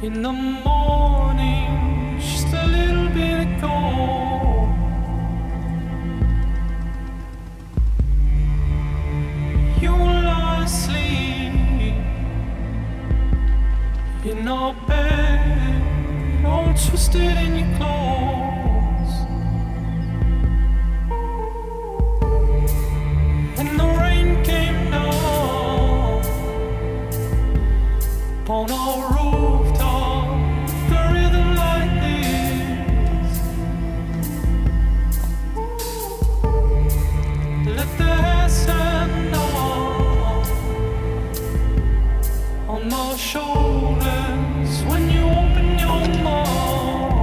In the morning, just a little bit ago. You lie asleep in our bed, all twisted in your. your shoulders when you open your mouth.